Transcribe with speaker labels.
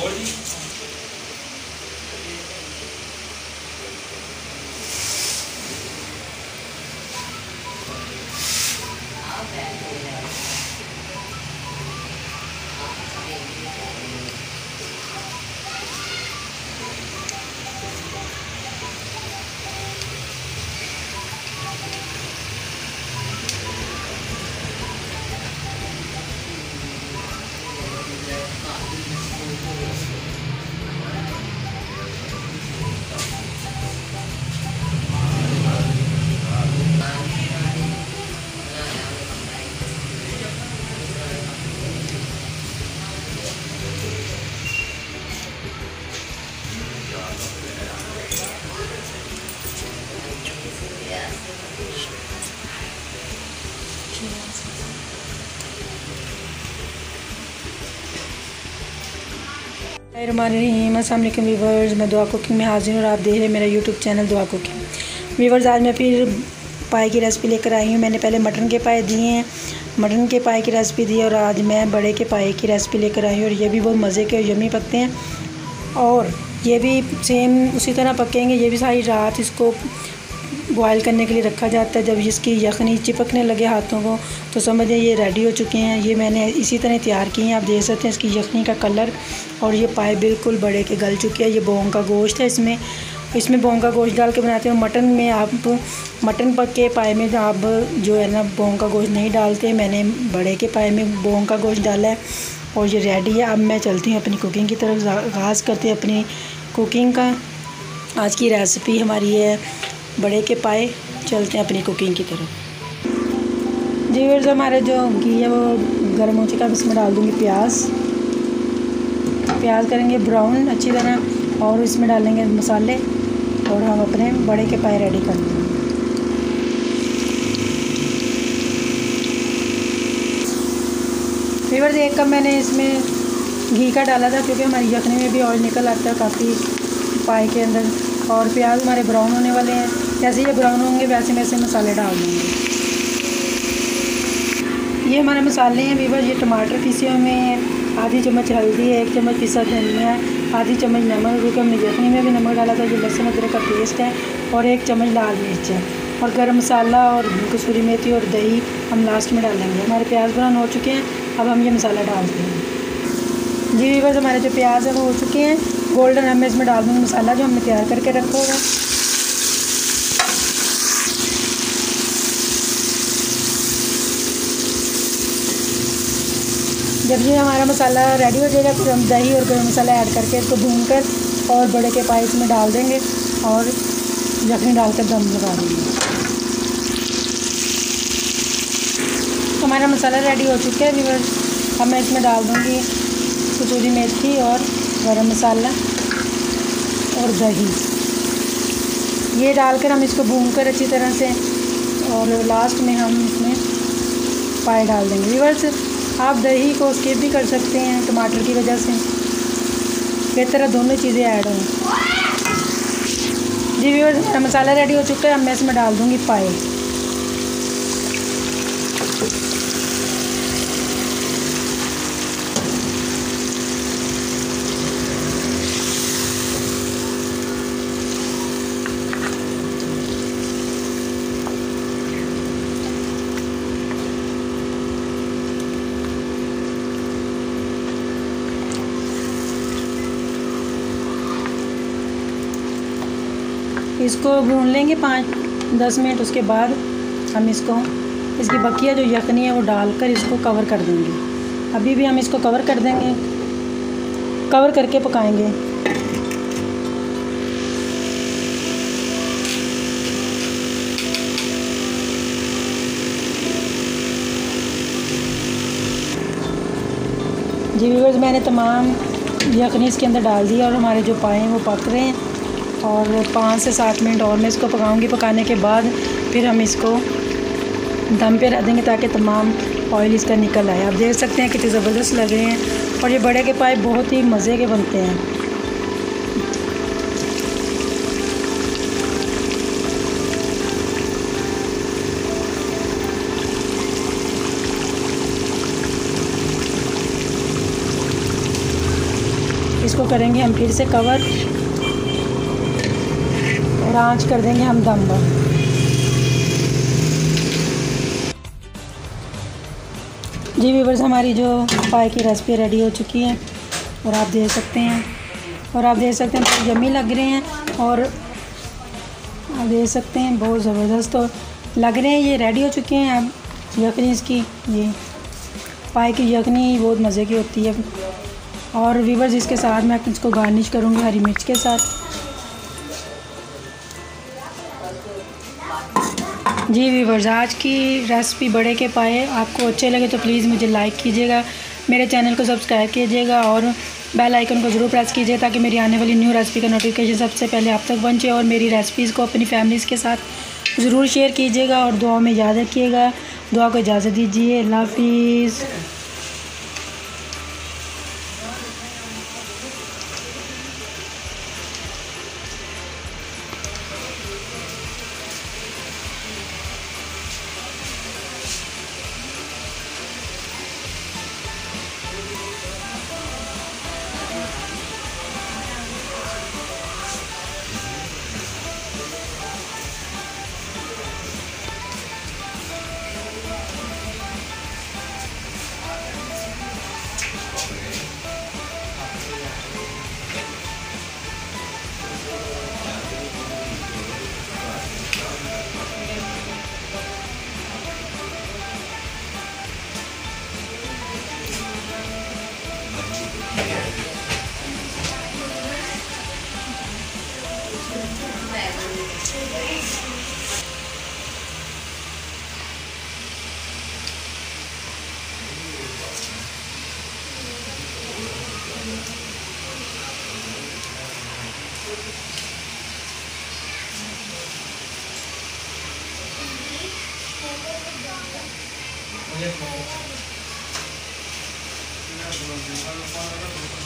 Speaker 1: और जी
Speaker 2: हमारे अल्लाम वीवर्स। मैं दुआ कुकिंग में हाजिर हूँ और आप देख रहे हैं मेरा YouTube channel Dua cooking. Viewers, आज मैं फिर पाए की रेसिपी लेकर आई हूँ। मैंने पहले मटन के पाए दिए हैं। मटन के पाए की रेसिपी दी और आज मैं बड़े के पाए की रेसिपी लेकर आई हूँ और ये भी बहुत मज़े के और यमी पकते हैं। और ये भी सेम उसी तरह पकेंगे। ये भी सारी रात इसको बॉयल करने के लिए रखा जाता है। जब इसकी यखनी चिपकने लगे हाथों को तो समझें ये रेडी हो चुके हैं। ये मैंने इसी तरह तैयार किए हैं। आप देख सकते हैं इसकी यखनी का कलर और ये पाए बिल्कुल बड़े के गल चुके हैं। ये बोंग का गोश्त है इसमें। इसमें बोंग का गोश्त डाल के बनाते हैं। मटन में आप मटन पक के पाए में आप जो है ना बोंग का गोश्त नहीं डालते। मैंने बड़े के पाए में बोंग का गोश्त डाला है और ये रेडी है। अब मैं चलती हूँ अपनी कुकिंग की तरफ़। आगाज़ करती अपनी कुकिंग का। आज की रेसिपी हमारी है। बड़े के पाए, चलते हैं अपनी कुकिंग की तरफ़। जी वर्स हमारे जो घी है, वो गर्म हो चुका है इसमें डाल दूँगी प्याज। प्याज करेंगे ब्राउन अच्छी तरह, और इसमें डालेंगे मसाले, और हम अपने बड़े के पाए रेडी कर देंगे। फीवर एक कप मैंने इसमें घी का डाला था, क्योंकि हमारी यखनी में भी ऑयल निकल आता है काफ़ी पाए के अंदर, और प्याज हमारे ब्राउन होने वाले हैं। जैसे ये ब्राउन होंगे, वैसे वैसे मसाले डाल देंगे। ये हमारे मसाले हैं, वीवर, ये टमाटर पीसे हुए हैं आधी चम्मच हल्दी है, एक चम्मच पिसा धनिया आधी चम्मच नमक, क्योंकि हमने यखनी में भी नमक डाला था, जो लहसुन अदरक का पेस्ट है, और एक चम्मच लाल मिर्च है। और गर्म मसाला और कसूरी मेथी और दही हम लास्ट में डालेंगे हमारे प्याज ब्राउन हो चुके हैं, अब हम ये मसाला डालते हैं जी वीवर, हमारे जो प्याज है, वो हो चुके हैं। गोल्डन हम इसमें डाल दूँगी मसाला, जो हमने तैयार करके रखा होगा जब ये हमारा मसाला रेडी हो जाएगा, फिर हम दही और गर्म मसाला ऐड करके इसको भून कर और बड़े के पाइस में डाल देंगे और यखनी डालकर दम लगा देंगे। हमारा मसाला रेडी हो चुका है वीवर अब मैं इसमें डाल दूँगी कसूरी मेथी और गरम मसाला और दही। ये डालकर हम इसको भून कर अच्छी तरह से और लास्ट में हम इसमें पाए डाल देंगे। वीवर्स आप दही को स्किप भी कर सकते हैं टमाटर की वजह से। इस तरह दोनों चीज़ें ऐड हों। जी वीवर्स मेरा मसाला रेडी हो चुका है, अब मैं इसमें डाल दूँगी पाए। इसको भून लेंगे पाँच, दस मिनट, उसके बाद हम इसको, इसकी बकिया जो यखनी है वो डालकर इसको कवर कर देंगे। अभी भी हम इसको कवर कर देंगे। कवर करके पकाएँगे। जी व्यूवर्स मैंने तमाम यखनी इसके अंदर डाल दिया और हमारे जो पाए हैं वो पक रहे हैं। और पाँच से सात मिनट और मैं इसको पकाऊँगी। पकाने के बाद फिर हम इसको दम पे रख देंगे ताकि तमाम ऑयल इसका निकल आए। आप देख सकते हैं कितने ज़बरदस्त लग रहे हैं और ये बड़े के पाए बहुत ही मज़े के बनते हैं। इसको करेंगे हम फिर से कवर और आँच कर देंगे हम दम पर जी वीवर्स हमारी जो पाए की रेसिपी रेडी हो चुकी है, और आप देख सकते हैं, और आप देख सकते हैं बहुत यमी लग रहे हैं, और आप देख सकते हैं, बहुत ज़बरदस्त और लग रहे हैं, ये रेडी हो चुके हैं, अब यखनी इसकी ये पाए की यखनी बहुत मज़े की होती है। और वीवर्स इसके साथ मैं इसको गार्निश करूँगी हरी मिर्च के साथ। जी वीवर्स आज की रेसिपी बड़े के पाए। आपको अच्छे लगे तो प्लीज़ मुझे लाइक कीजिएगा, मेरे चैनल को सब्सक्राइब कीजिएगा और बेल आइकन को ज़रूर प्रेस कीजिए ताकि मेरी आने वाली न्यू रेसिपी का नोटिफिकेशन सबसे पहले आप तक पहुँचे और मेरी रेसिपीज़ को अपनी फैमिलीज़ के साथ ज़रूर शेयर कीजिएगा और दुआ में याद रखिएगा। दुआ को इजाज़त दीजिए। अल्लाह हाफिज़।
Speaker 1: Olha como. Olha como. Olha como.